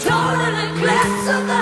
total eclipse of the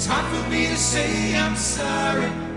It's hard for me to say I'm sorry.